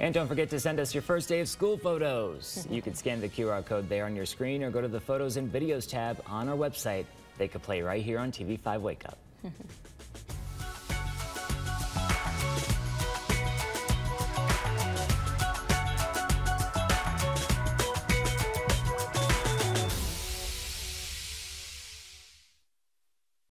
And don't forget to send us your first day of school photos. you can scan the QR code there on your screen or go to the Photos and Videos tab on our website. They could play right here on TV5 Wake Up.